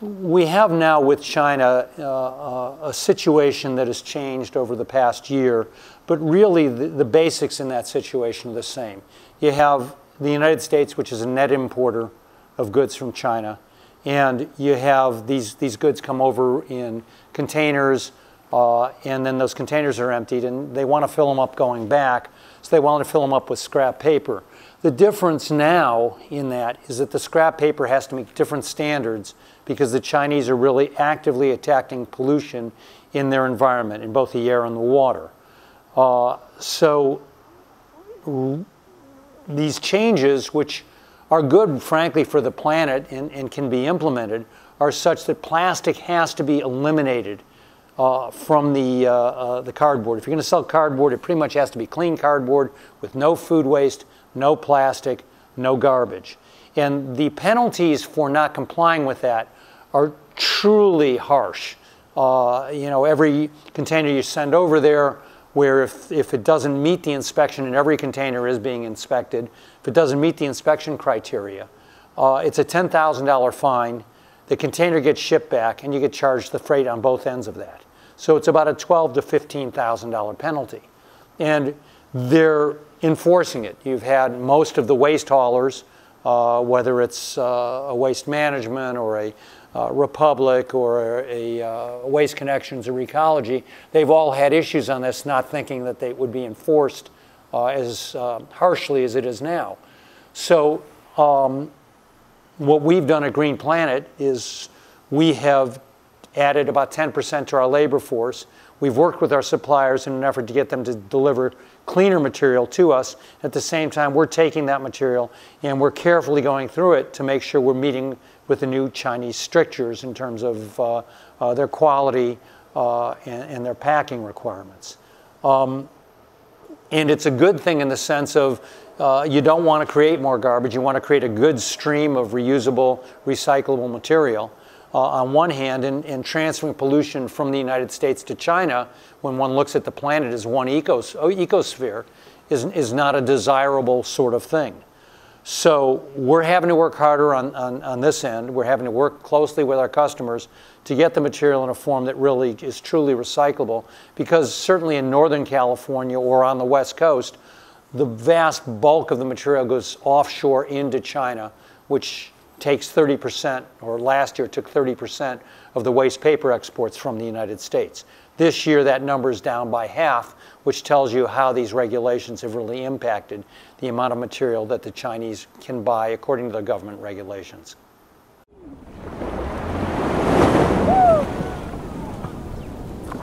we have now with China uh, uh, a situation that has changed over the past year, but really the, the, basics in that situation are the same. You have the United States, which is a net importer of goods from China, and you have these, these goods come over in containers, uh, and then those containers are emptied, and they want to fill them up going back, so they want to fill them up with scrap paper. The difference now in that is that the scrap paper has to meet different standards because the Chinese are really actively attacking pollution in their environment, in both the air and the water. Uh, so these changes, which are good, frankly, for the planet and, and, can be implemented, are such that plastic has to be eliminated uh, from the, uh, uh the cardboard. If you're going to sell cardboard, it pretty much has to be clean cardboard with no food waste, no plastic, no garbage. And the penalties for not complying with that are truly harsh. Uh, you know, every container you send over there, where if, if it doesn't meet the inspection, and every container is being inspected, if it doesn't meet the inspection criteria, uh, it's a $10,000 fine. The container gets shipped back, and you get charged the freight on both ends of that. So it's about a twelve to $15,000 penalty. And they're enforcing it. You've had most of the waste haulers, uh, whether it's uh, a waste management or a uh, Republic or a, uh, Waste Connections or Recology, they've all had issues on this, not thinking that they would be enforced uh, as uh, harshly as it is now. So um, what we've done at Green Planet is we have added about 10% to our labor force. We've worked with our suppliers in an effort to get them to deliver cleaner material to us. At the same time, we're taking that material and we're carefully going through it to make sure we're meeting with the new Chinese strictures in terms of uh, uh, their quality uh, and, and, their packing requirements. Um, and it's a good thing in the sense of uh, you don't want to create more garbage. You want to create a good stream of reusable, recyclable material uh, on one hand, and, and, transferring pollution from the United States to China, when one looks at the planet as one ecos ecosphere, is, is not a desirable sort of thing. So we're having to work harder on, on, on, this end. We're having to work closely with our customers to get the material in a form that really is truly recyclable. Because certainly in Northern California or on the West Coast, the vast bulk of the material goes offshore into China, which takes 30%, or last year took 30% of the waste paper exports from the United States. This year, that number is down by half, which tells you how these regulations have really impacted the amount of material that the Chinese can buy according to the government regulations.